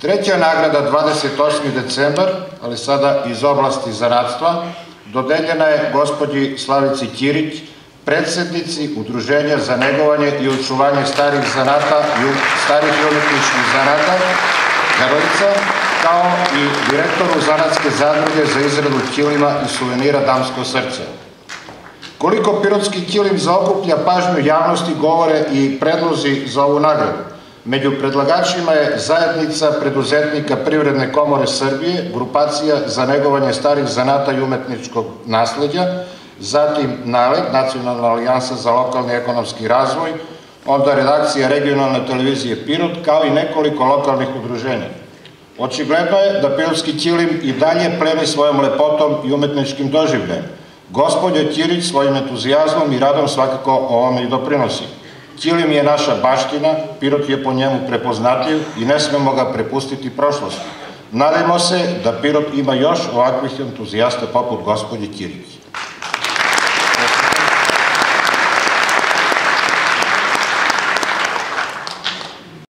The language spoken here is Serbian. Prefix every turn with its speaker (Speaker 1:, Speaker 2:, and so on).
Speaker 1: Treća nagrada 28. decembar, ali sada iz oblasti zaradstva, dodeljena je gospođi Slavici Ćirić, predsednici Udruženja za negovanje i očuvanje starih zanata i starih i umetničkih zanata, kao i direktoru Zanatske zadruge za izradu ćilima i suvenira Damsko srce. Koliko pirotski ćilim zaokuplja pažnju javnosti govore i predlozi za ovu nagradu. Među predlagačima je zajednica preduzetnika Privredne komore Srbije, grupacija za negovanje starih zanata i umetničkog nasledđa, zatim NALEG, Nacionalna alijansa za lokalni ekonomski razvoj, onda redakcija regionalne televizije Pirot, kao i nekoliko lokalnih udruženja. Očigledno je da Pirotski Ćilim i dalje pleni svojom lepotom i umetničkim doživljajem. Gospodja Ćirić svojim entuzijazmom i radom svakako ovome i doprinosi. Ćilim je naša baština, Pirot je po njemu prepoznatljiv i ne smemo ga prepustiti prošlosti. Nadajmo se da Pirot ima još ovakvih entuzijasta poput gospodje Ćirić.